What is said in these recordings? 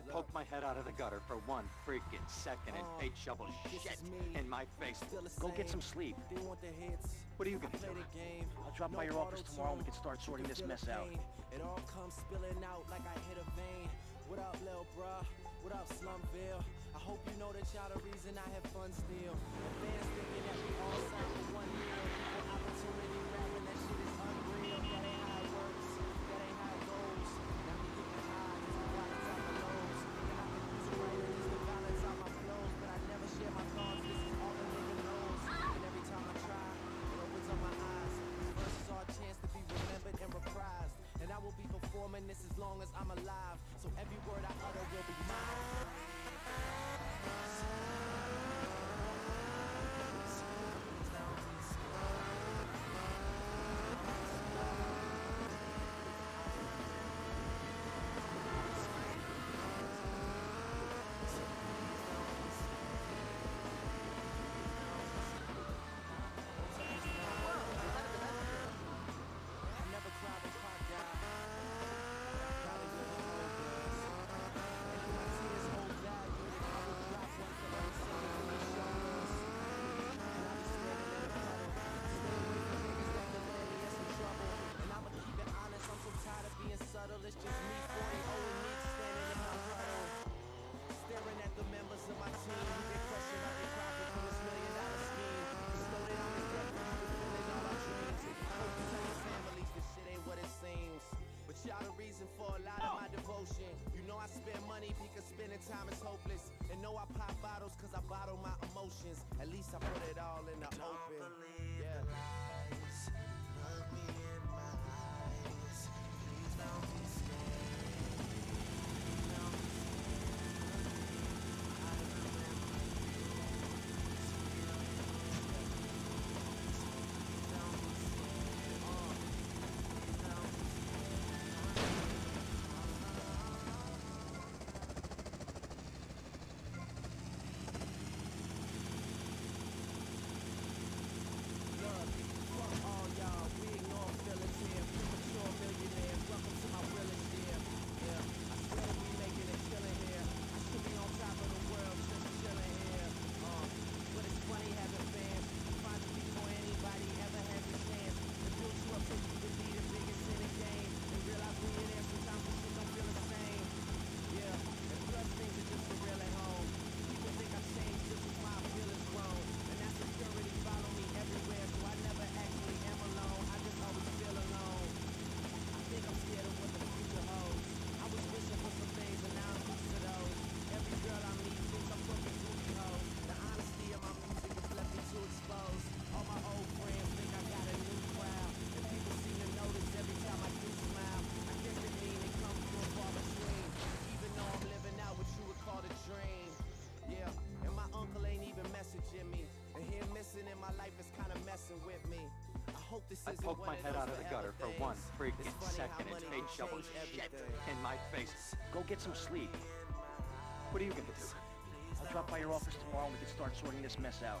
I poked my head out of the gutter for one freaking second and oh, shovel shoveled shit in my face. Go get some sleep. What are you gonna do? I'll drop by your office tomorrow and we can start sorting this mess out. It all comes spilling out like I hit a vein. What up, Lil Bruh? What up, Slumville? I hope you know that y'all the reason I have fun still. The fans thinking that we all signed one year. know I pop bottles cause I bottle my emotions. At least I put it all in the ocean. every second and they shovel shit in my face. Go get some sleep. What are you gonna do? I'll drop by your office tomorrow and we can start sorting this mess out.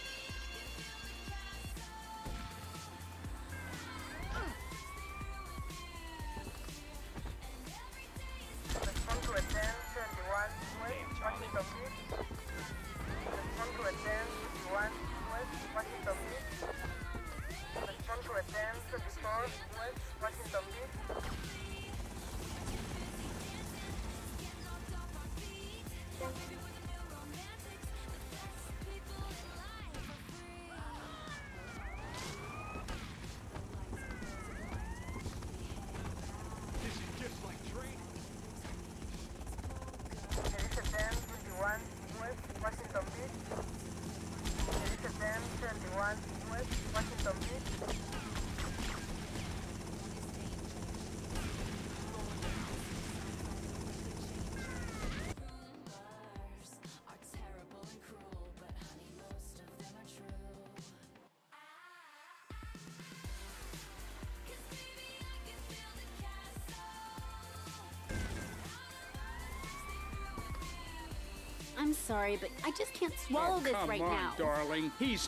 I'm sorry, but I just can't oh, swallow oh, this right on, now. Come on, darling. He's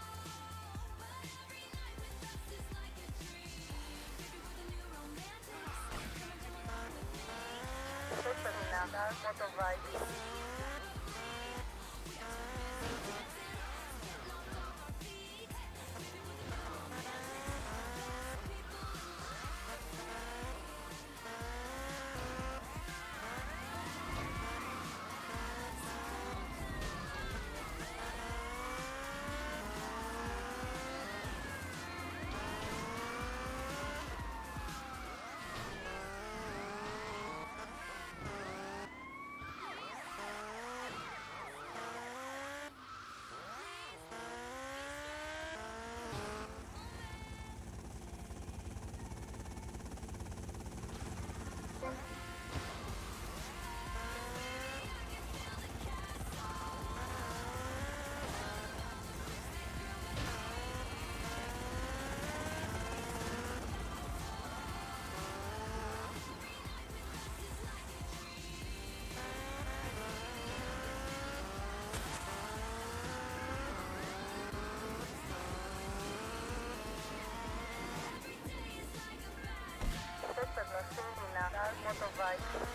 Bye.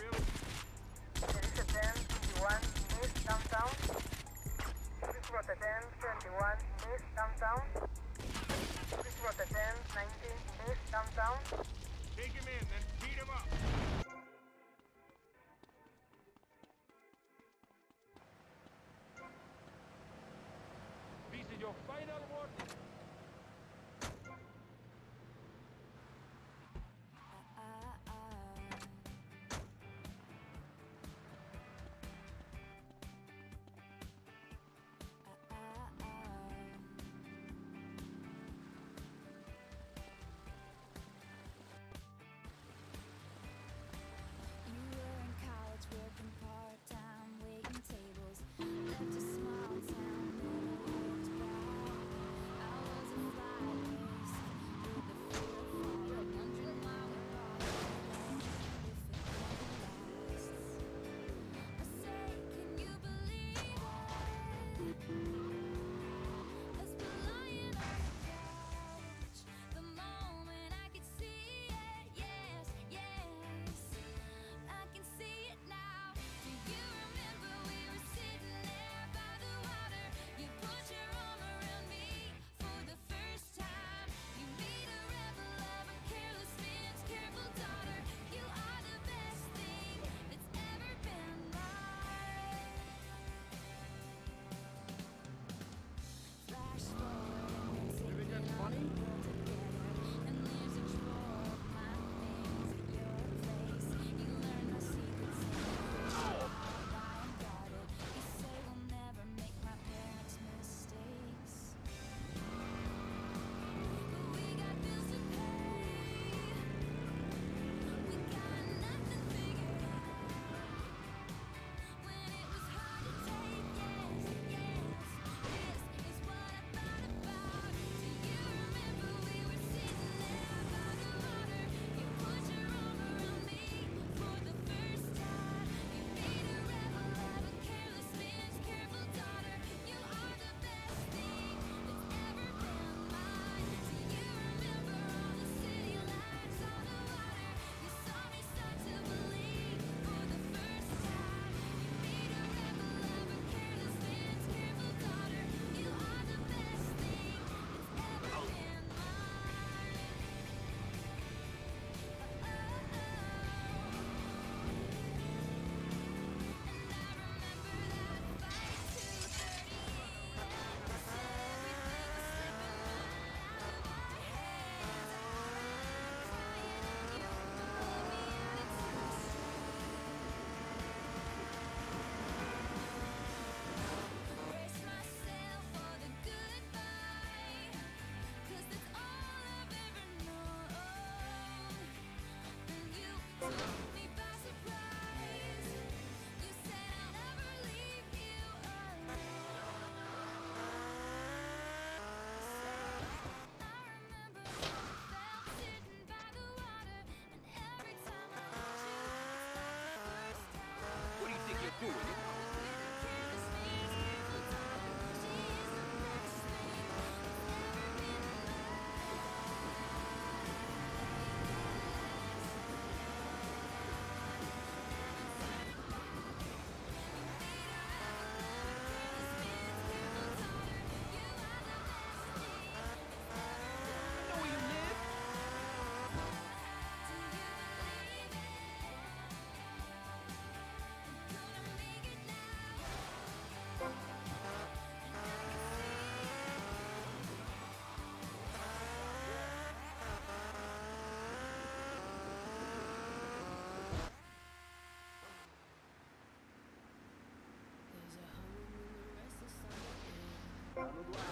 really? Rotterdam 21 East downtown. This is Rotterdam 21 East downtown. This is Rotterdam 19 East downtown. Take him in, then beat him up. This is your final warning. Good luck.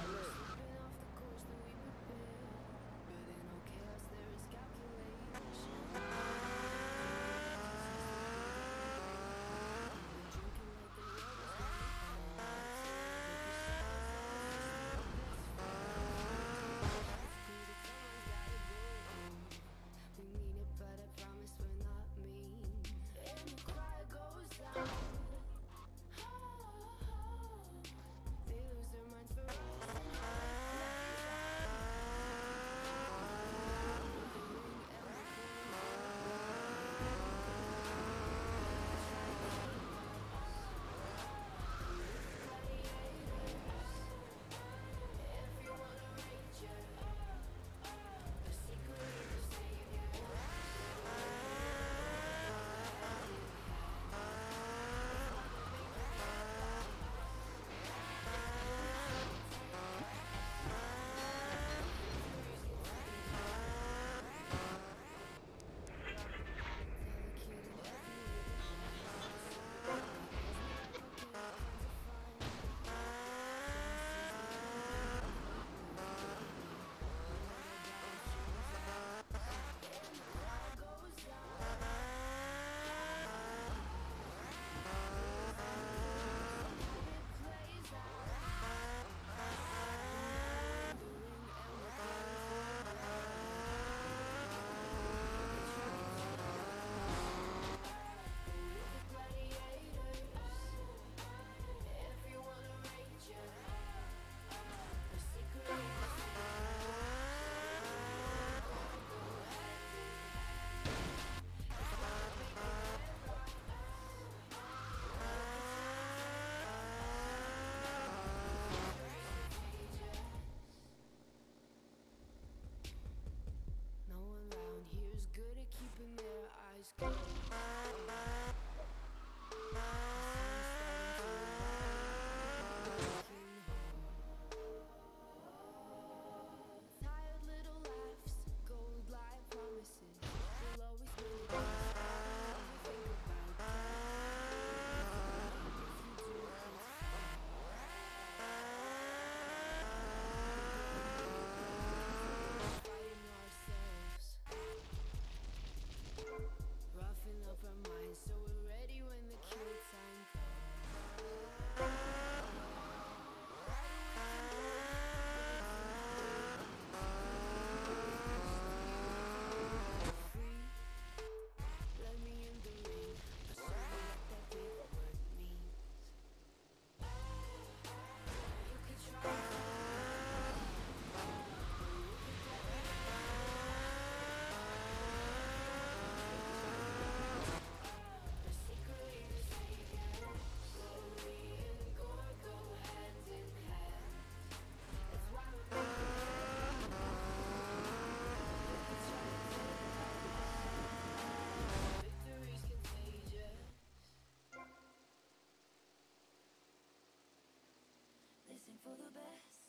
for the best.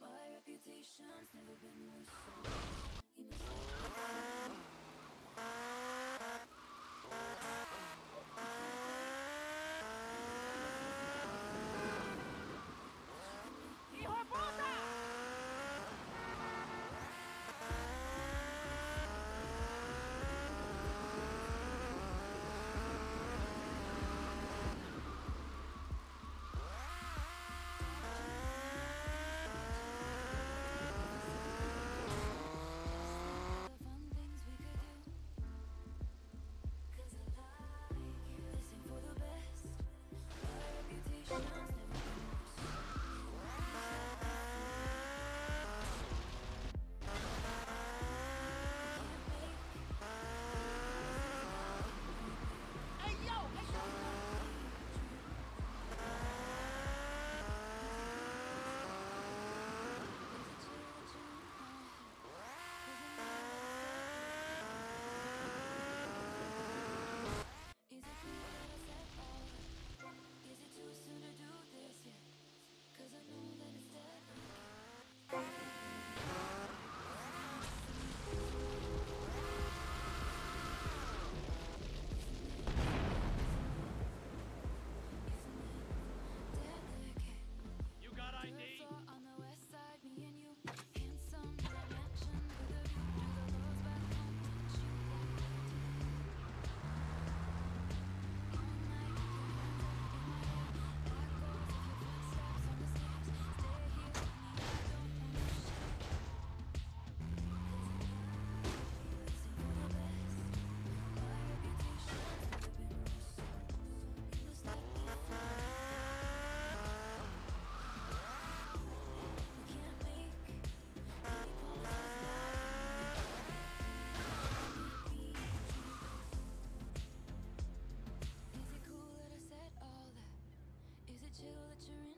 My reputation's never been more strong. that you let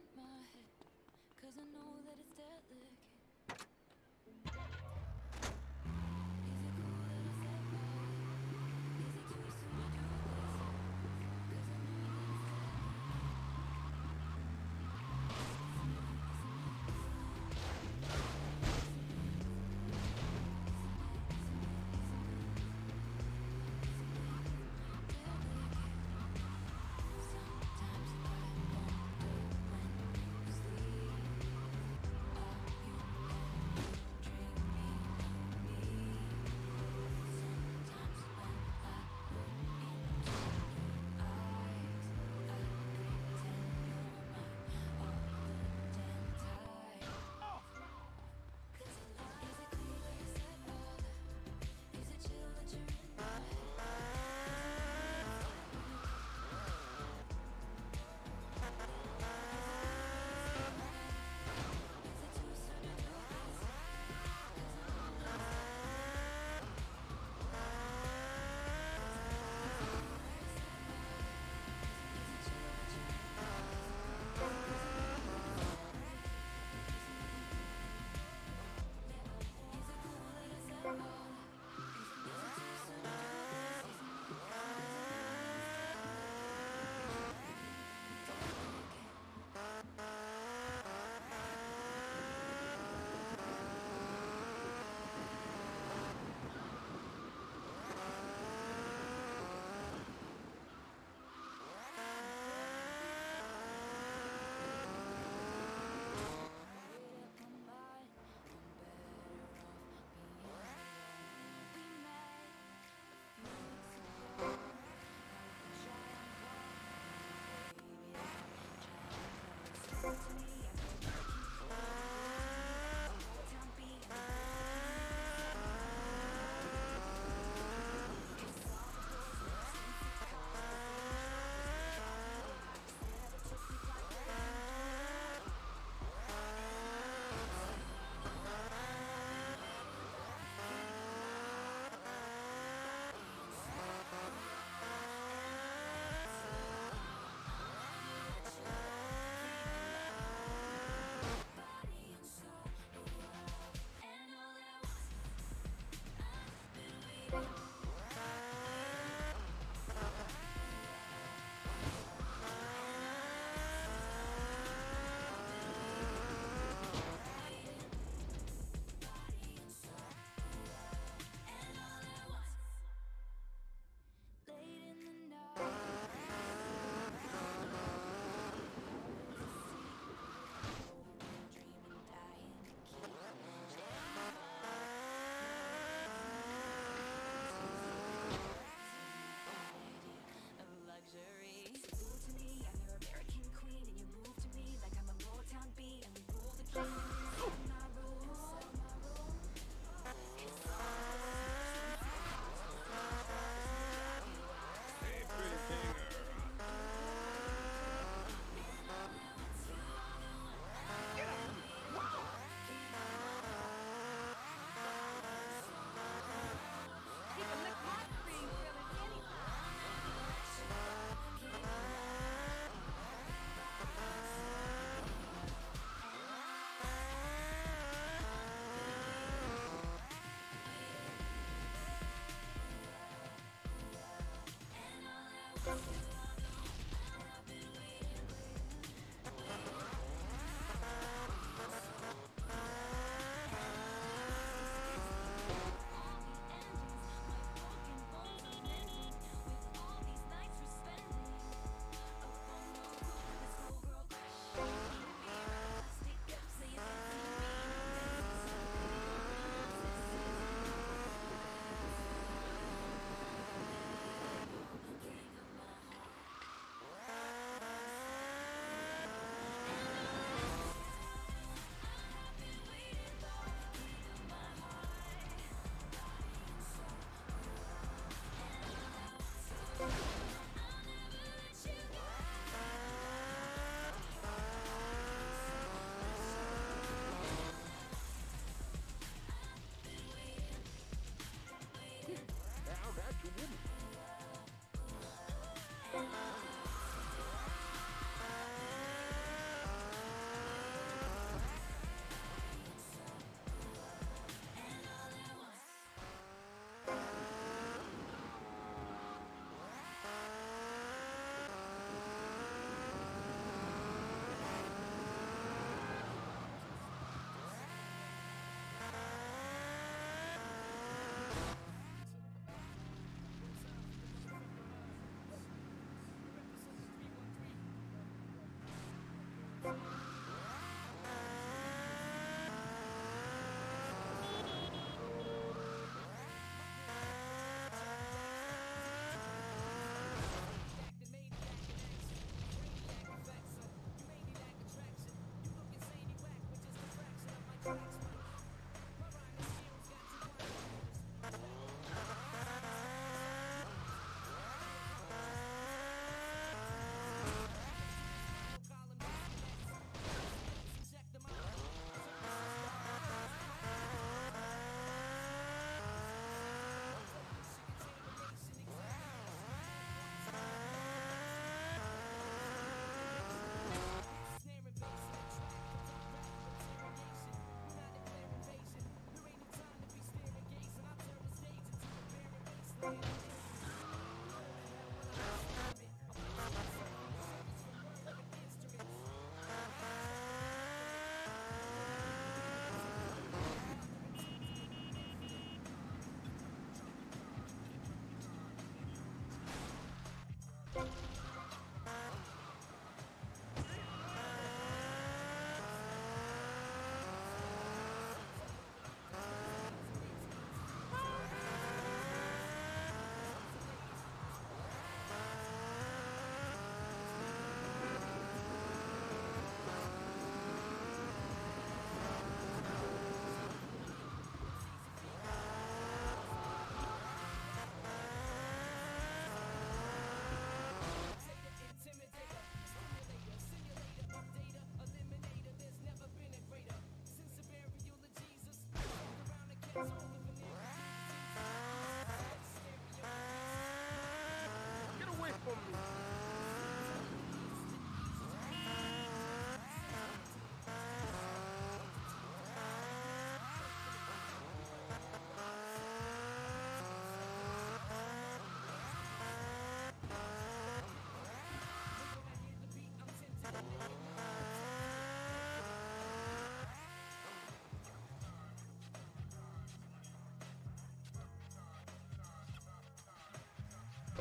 Away from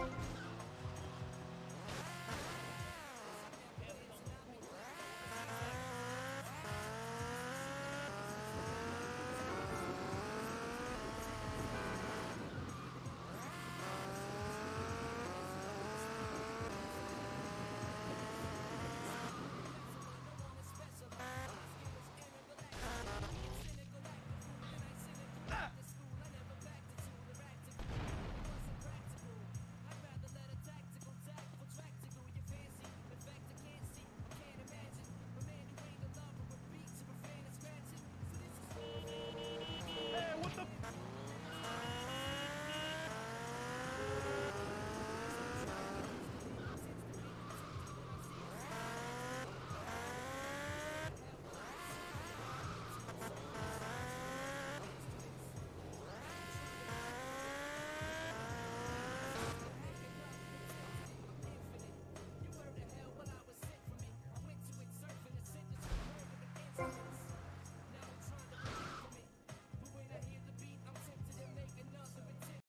Thank